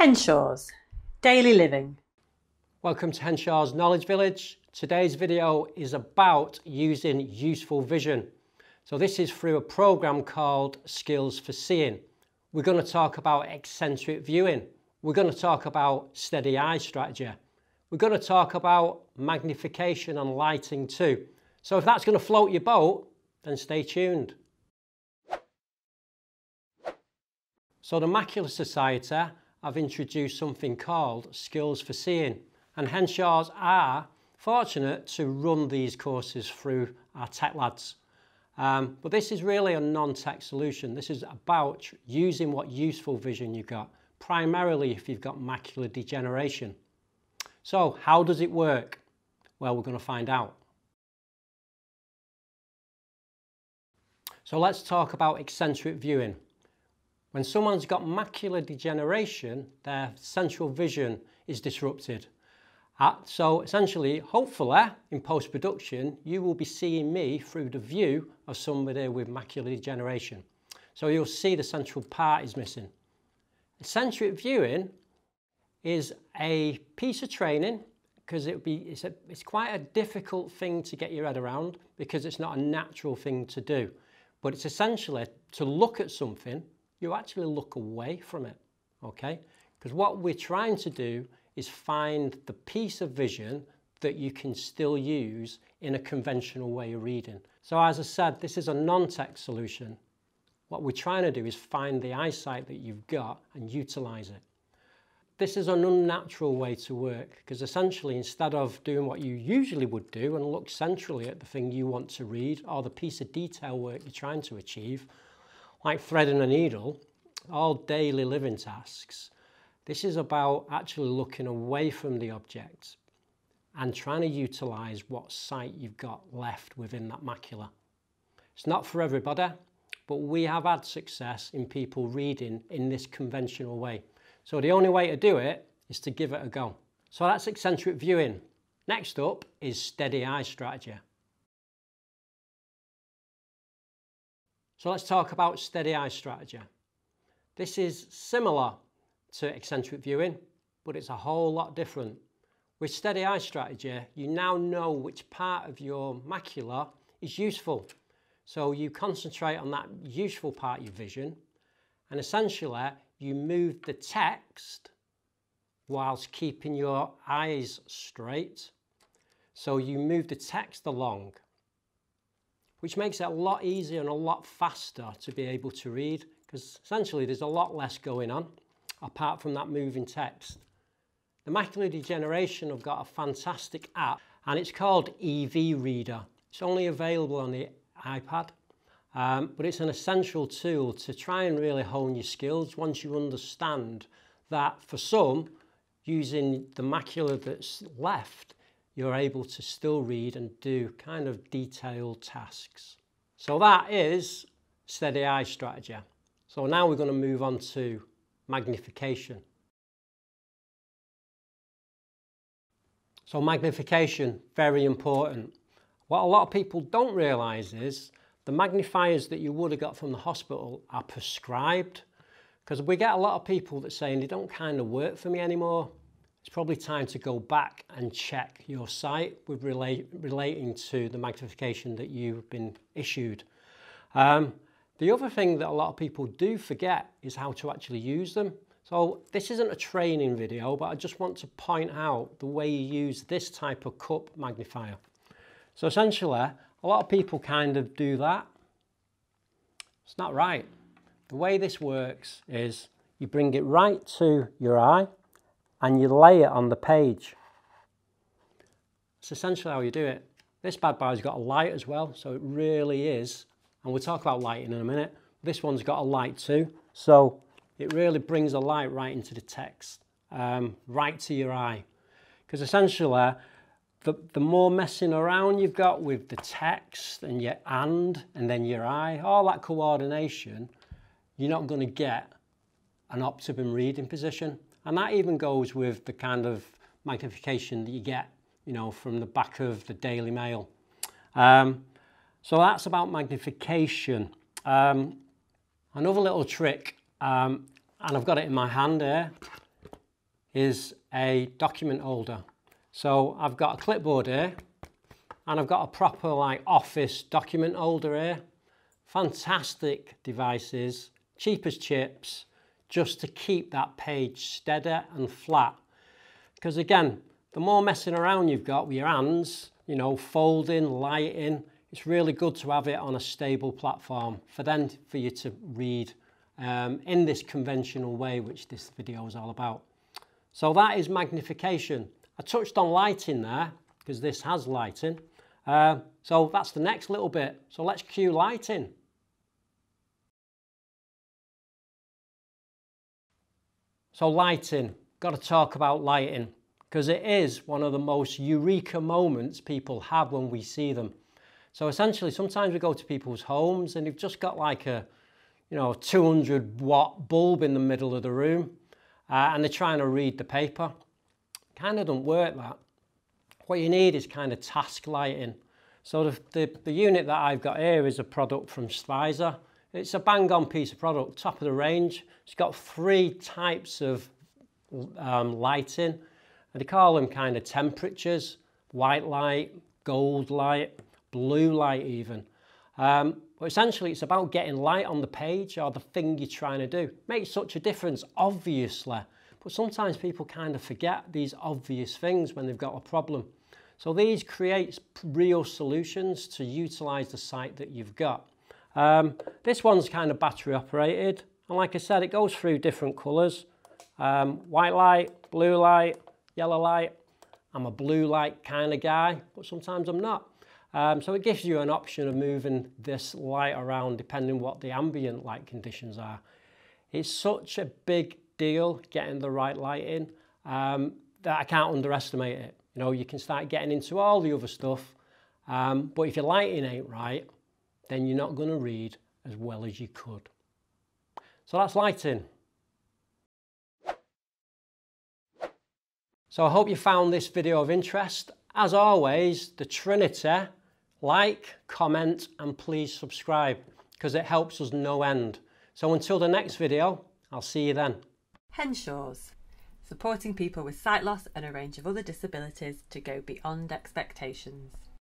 Henshaws Daily Living. Welcome to Henshaws Knowledge Village. Today's video is about using useful vision. So this is through a program called Skills for Seeing. We're going to talk about eccentric viewing. We're going to talk about steady eye strategy. We're going to talk about magnification and lighting too. So if that's going to float your boat, then stay tuned. So the Macular Society I've introduced something called Skills for Seeing and Henshaws are fortunate to run these courses through our tech lads. Um, but this is really a non-tech solution. This is about using what useful vision you've got, primarily if you've got macular degeneration. So how does it work? Well, we're going to find out. So let's talk about eccentric viewing. When someone's got macular degeneration, their central vision is disrupted. Uh, so essentially, hopefully, in post-production, you will be seeing me through the view of somebody with macular degeneration. So you'll see the central part is missing. Eccentric viewing is a piece of training because it be it's, it's quite a difficult thing to get your head around because it's not a natural thing to do. But it's essentially to look at something you actually look away from it, okay? Because what we're trying to do is find the piece of vision that you can still use in a conventional way of reading. So as I said, this is a non-tech solution. What we're trying to do is find the eyesight that you've got and utilize it. This is an unnatural way to work because essentially instead of doing what you usually would do and look centrally at the thing you want to read or the piece of detail work you're trying to achieve, like threading a needle, all daily living tasks, this is about actually looking away from the object and trying to utilize what sight you've got left within that macula. It's not for everybody, but we have had success in people reading in this conventional way. So the only way to do it is to give it a go. So that's eccentric viewing. Next up is steady eye strategy. So let's talk about steady eye strategy. This is similar to eccentric viewing, but it's a whole lot different. With steady eye strategy, you now know which part of your macula is useful. So you concentrate on that useful part of your vision, and essentially you move the text whilst keeping your eyes straight. So you move the text along which makes it a lot easier and a lot faster to be able to read because essentially there's a lot less going on apart from that moving text. The Macular Degeneration have got a fantastic app and it's called EV Reader. It's only available on the iPad, um, but it's an essential tool to try and really hone your skills once you understand that for some, using the macula that's left you're able to still read and do kind of detailed tasks. So that is steady eye strategy. So now we're going to move on to magnification. So magnification, very important. What a lot of people don't realise is the magnifiers that you would have got from the hospital are prescribed because we get a lot of people that saying they don't kind of work for me anymore it's probably time to go back and check your sight with relate, relating to the magnification that you've been issued. Um, the other thing that a lot of people do forget is how to actually use them. So this isn't a training video, but I just want to point out the way you use this type of cup magnifier. So essentially, a lot of people kind of do that. It's not right. The way this works is you bring it right to your eye, and you lay it on the page. It's essentially how you do it. This bad boy's got a light as well, so it really is, and we'll talk about lighting in a minute. This one's got a light too, so it really brings a light right into the text, um, right to your eye. Because essentially, the, the more messing around you've got with the text and your and and then your eye, all that coordination, you're not going to get an optimum reading position. And that even goes with the kind of magnification that you get, you know, from the back of the Daily Mail. Um, so that's about magnification. Um, another little trick, um, and I've got it in my hand here, is a document holder. So I've got a clipboard here and I've got a proper like office document holder here. Fantastic devices, cheap as chips, just to keep that page steady and flat. Because again, the more messing around you've got with your hands, you know, folding, lighting, it's really good to have it on a stable platform for then for you to read um, in this conventional way, which this video is all about. So that is magnification. I touched on lighting there because this has lighting. Uh, so that's the next little bit. So let's cue lighting. So lighting, got to talk about lighting because it is one of the most eureka moments people have when we see them. So essentially, sometimes we go to people's homes and they've just got like a, you know, 200 watt bulb in the middle of the room uh, and they're trying to read the paper. Kind of don't work that. What you need is kind of task lighting. So the, the, the unit that I've got here is a product from Spizer. It's a bang on piece of product, top of the range. It's got three types of um, lighting and they call them kind of temperatures, white light, gold light, blue light even. Um, but essentially it's about getting light on the page or the thing you're trying to do. Makes such a difference, obviously, but sometimes people kind of forget these obvious things when they've got a problem. So these create real solutions to utilize the sight that you've got. Um, this one's kind of battery operated. And like I said, it goes through different colors. Um, white light, blue light, yellow light. I'm a blue light kind of guy, but sometimes I'm not. Um, so it gives you an option of moving this light around depending what the ambient light conditions are. It's such a big deal getting the right light in um, that I can't underestimate it. You know, you can start getting into all the other stuff, um, but if your lighting ain't right, then you're not going to read as well as you could. So that's lighting. So I hope you found this video of interest. As always, the Trinity like, comment and please subscribe because it helps us no end. So until the next video, I'll see you then. Henshaws, supporting people with sight loss and a range of other disabilities to go beyond expectations.